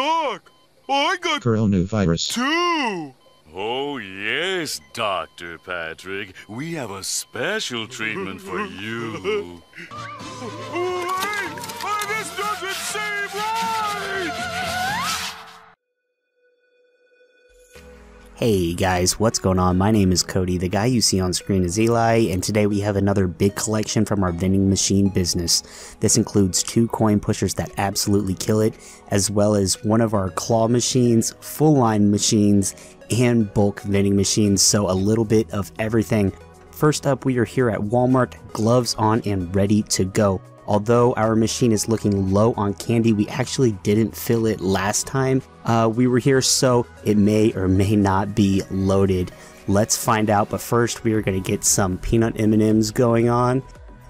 I got coronavirus. two. Oh, yes, Dr. Patrick. We have a special treatment for you. Wait, this doesn't seem right. Hey guys, what's going on? My name is Cody. The guy you see on screen is Eli, and today we have another big collection from our vending machine business. This includes two coin pushers that absolutely kill it, as well as one of our claw machines, full line machines, and bulk vending machines, so a little bit of everything. First up, we are here at Walmart, gloves on and ready to go. Although our machine is looking low on candy, we actually didn't fill it last time uh, we were here, so it may or may not be loaded. Let's find out, but first we are going to get some peanut M&Ms going on.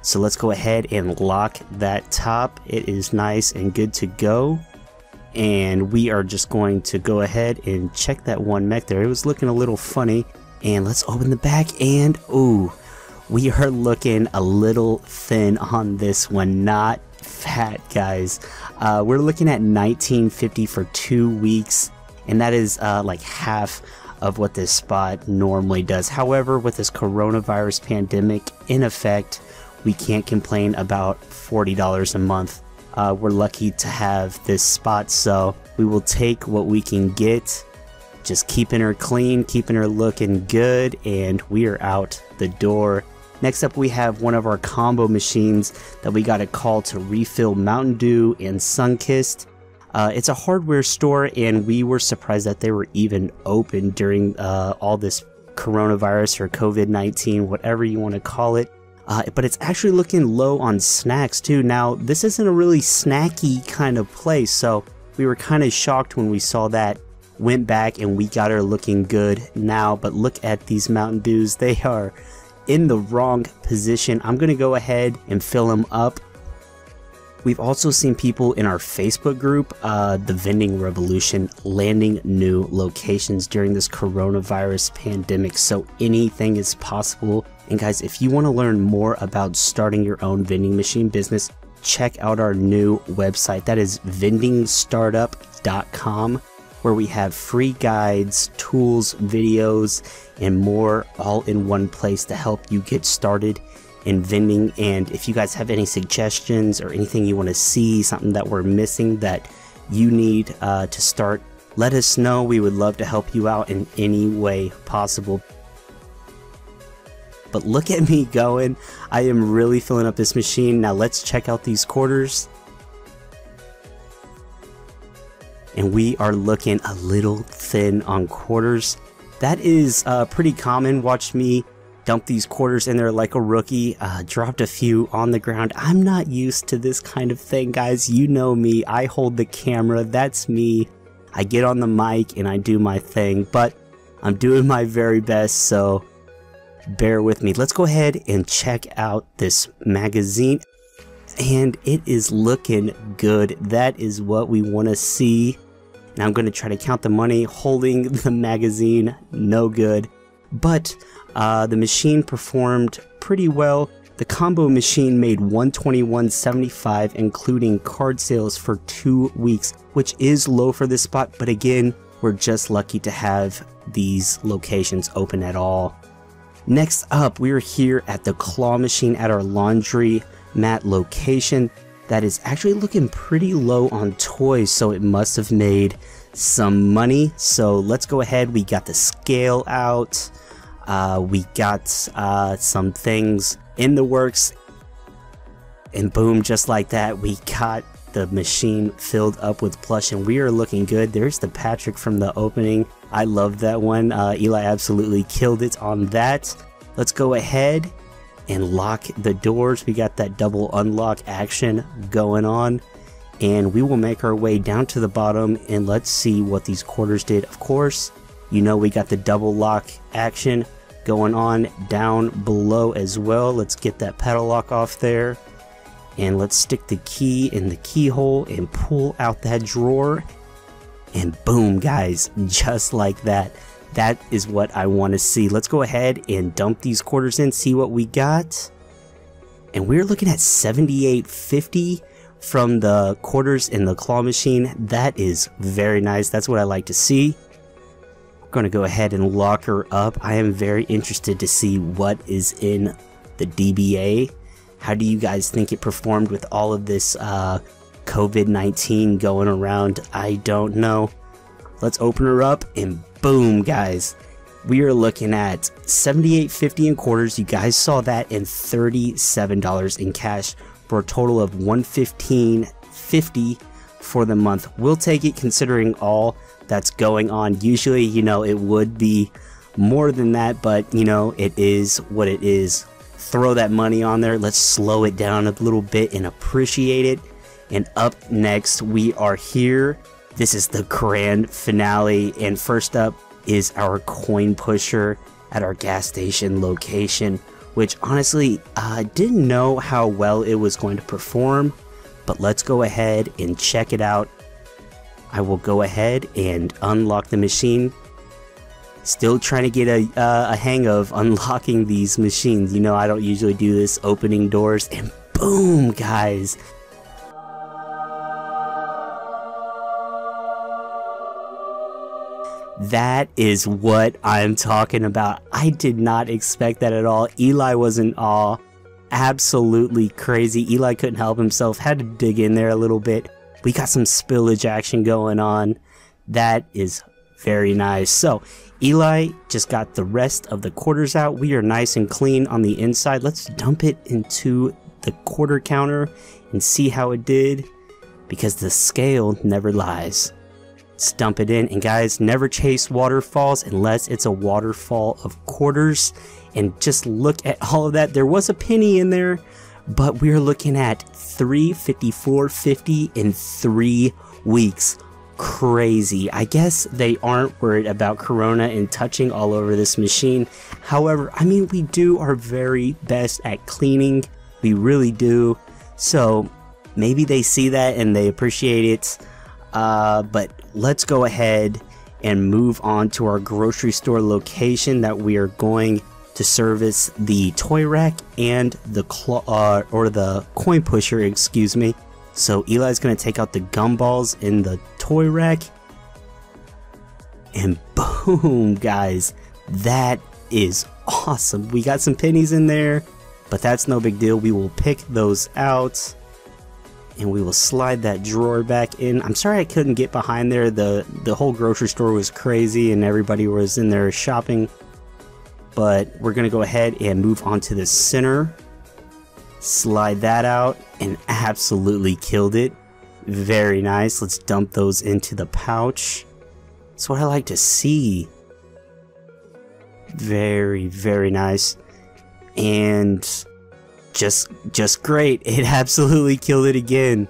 So let's go ahead and lock that top. It is nice and good to go. And we are just going to go ahead and check that one mech there. It was looking a little funny. And let's open the back and ooh, we are looking a little thin on this one. Not fat, guys. Uh, we're looking at 1950 for two weeks, and that is uh, like half of what this spot normally does. However, with this coronavirus pandemic in effect, we can't complain about $40 a month. Uh, we're lucky to have this spot, so we will take what we can get. Just keeping her clean, keeping her looking good, and we are out the door. Next up, we have one of our combo machines that we got a call to refill Mountain Dew and Sunkist. Uh, it's a hardware store, and we were surprised that they were even open during uh, all this coronavirus or COVID 19, whatever you want to call it. Uh, but it's actually looking low on snacks too. Now, this isn't a really snacky kind of place, so we were kind of shocked when we saw that. Went back and we got her looking good now, but look at these Mountain Dews. They are in the wrong position. I'm going to go ahead and fill them up. We've also seen people in our Facebook group, uh, the Vending Revolution, landing new locations during this coronavirus pandemic. So anything is possible. And guys, if you want to learn more about starting your own vending machine business, check out our new website. That is vendingstartup.com where we have free guides, tools, videos, and more all in one place to help you get started in vending. And if you guys have any suggestions or anything you want to see, something that we're missing that you need uh, to start, let us know. We would love to help you out in any way possible. But look at me going. I am really filling up this machine. Now let's check out these quarters. And we are looking a little thin on quarters. That is uh, pretty common. Watch me dump these quarters in there like a rookie. Uh, dropped a few on the ground. I'm not used to this kind of thing, guys. You know me. I hold the camera. That's me. I get on the mic and I do my thing, but I'm doing my very best, so bear with me. Let's go ahead and check out this magazine. And it is looking good. That is what we want to see. Now I'm going to try to count the money holding the magazine, no good. But uh, the machine performed pretty well. The combo machine made 121.75 including card sales for two weeks, which is low for this spot, but again, we're just lucky to have these locations open at all. Next up, we're here at the claw machine at our laundry mat location that is actually looking pretty low on toys, so it must have made some money. So let's go ahead. We got the scale out. Uh, we got uh, some things in the works. And boom, just like that, we got the machine filled up with plush and we are looking good. There's the Patrick from the opening. I love that one. Uh, Eli absolutely killed it on that. Let's go ahead and lock the doors. We got that double unlock action going on. And we will make our way down to the bottom and let's see what these quarters did. Of course, you know we got the double lock action going on down below as well. Let's get that pedal lock off there. And let's stick the key in the keyhole and pull out that drawer. And boom, guys, just like that. That is what I want to see. Let's go ahead and dump these quarters in, see what we got. And we're looking at 78.50 from the quarters in the claw machine. That is very nice. That's what I like to see. We're going to go ahead and lock her up. I am very interested to see what is in the DBA. How do you guys think it performed with all of this uh, COVID 19 going around? I don't know. Let's open her up and boom, guys. We are looking at 78.50 in quarters. You guys saw that in $37 in cash for a total of 115.50 for the month. We'll take it considering all that's going on. Usually, you know, it would be more than that, but you know, it is what it is. Throw that money on there. Let's slow it down a little bit and appreciate it. And up next, we are here. This is the grand finale. And first up is our coin pusher at our gas station location which honestly, I uh, didn't know how well it was going to perform, but let's go ahead and check it out. I will go ahead and unlock the machine. Still trying to get a, uh, a hang of unlocking these machines. You know, I don't usually do this opening doors, and boom, guys, That is what I'm talking about. I did not expect that at all. Eli was in awe. Absolutely crazy. Eli couldn't help himself, had to dig in there a little bit. We got some spillage action going on. That is very nice. So, Eli just got the rest of the quarters out. We are nice and clean on the inside. Let's dump it into the quarter counter and see how it did because the scale never lies dump it in. And guys, never chase waterfalls unless it's a waterfall of quarters. And just look at all of that. There was a penny in there, but we're looking at 354.50 in three weeks. Crazy. I guess they aren't worried about Corona and touching all over this machine. However, I mean, we do our very best at cleaning. We really do. So maybe they see that and they appreciate it. Uh, but let's go ahead and move on to our grocery store location that we are going to service the toy rack and the claw uh, or the coin pusher, excuse me. So Eli's going to take out the gumballs in the toy rack. And boom, guys, that is awesome. We got some pennies in there, but that's no big deal. We will pick those out and we will slide that drawer back in. I'm sorry I couldn't get behind there. The the whole grocery store was crazy and everybody was in there shopping. But we're going to go ahead and move on to the center. Slide that out and absolutely killed it. Very nice. Let's dump those into the pouch. That's what I like to see. Very, very nice. And just just great. It absolutely killed it again.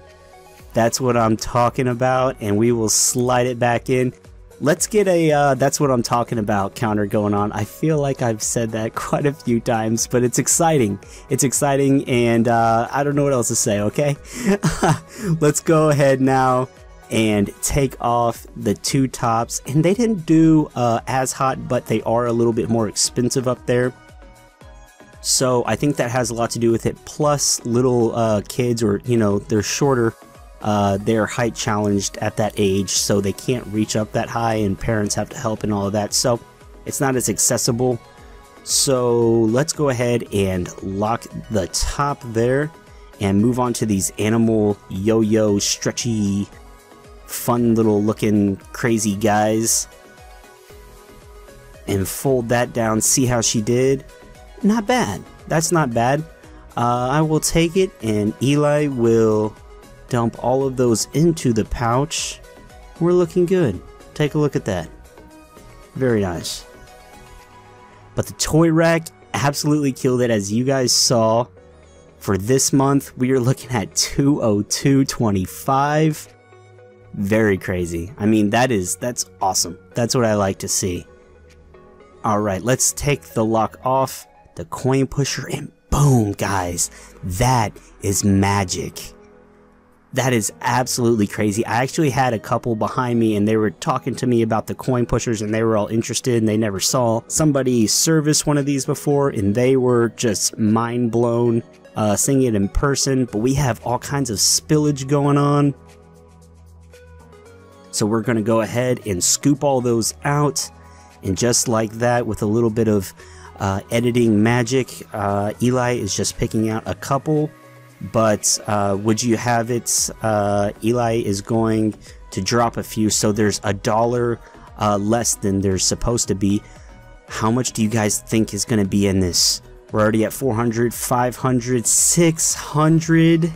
That's what I'm talking about, and we will slide it back in. Let's get a uh, that's what I'm talking about counter going on. I feel like I've said that quite a few times, but it's exciting. It's exciting, and uh, I don't know what else to say, okay? Let's go ahead now and take off the two tops. And they didn't do uh, as hot, but they are a little bit more expensive up there. So I think that has a lot to do with it. Plus, little uh, kids, or you know, they're shorter. Uh, they're height challenged at that age, so they can't reach up that high, and parents have to help and all of that. So it's not as accessible. So let's go ahead and lock the top there and move on to these animal yo-yo stretchy fun little looking crazy guys and fold that down see how she did not bad. That's not bad. Uh, I will take it, and Eli will dump all of those into the pouch. We're looking good. Take a look at that. Very nice. But the toy rack absolutely killed it, as you guys saw. For this month, we are looking at 202.25. Very crazy. I mean, that is, that's awesome. That's what I like to see. Alright, let's take the lock off the coin pusher, and boom, guys, that is magic. That is absolutely crazy. I actually had a couple behind me and they were talking to me about the coin pushers and they were all interested and they never saw somebody service one of these before and they were just mind blown uh, seeing it in person, but we have all kinds of spillage going on. So we're going to go ahead and scoop all those out. And just like that, with a little bit of uh, editing magic, uh, Eli is just picking out a couple. But uh, would you have it? Uh, Eli is going to drop a few. So there's a dollar uh, less than there's supposed to be. How much do you guys think is going to be in this? We're already at 400, 500, 600.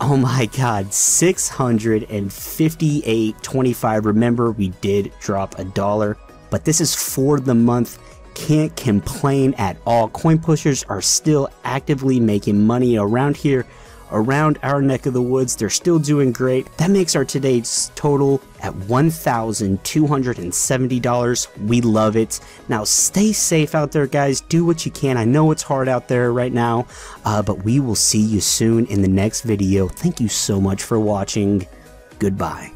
Oh my god, 658.25. Remember, we did drop a dollar, but this is for the month. Can't complain at all. Coin pushers are still actively making money around here around our neck of the woods. They're still doing great. That makes our today's total at $1,270. We love it. Now, stay safe out there, guys. Do what you can. I know it's hard out there right now, uh, but we will see you soon in the next video. Thank you so much for watching. Goodbye.